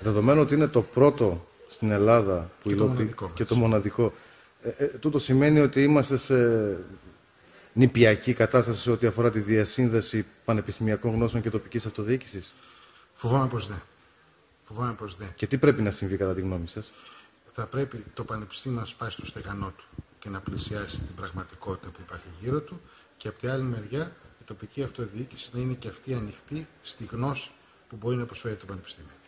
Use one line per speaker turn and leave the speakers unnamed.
Δεδομένου ότι είναι το πρώτο στην Ελλάδα που
Και το μοναδικό
και το μοναδικό. Ε, ε, τούτο σημαίνει ότι είμαστε σε νηπιακή κατάσταση σε ό,τι αφορά τη διασύνδεση πανεπιστημιακών γνώσεων και τοπικής αυτοδιοίκησης;
Φοβάμαι πως δεν. Φοβάμαι πως δεν.
Και τι πρέπει να συμβεί κατά τη γνώμη σας,
Θα πρέπει το Πανεπιστήμιο να σπάσει το στεγανό του και να πλησιάσει την πραγματικότητα που υπάρχει γύρω του και από τη άλλη μεριά η τοπική αυτοδιοίκηση να είναι και αυτή ανοιχτή στη γνώση που μπορεί να προσφέρει το Πανεπιστήμιο.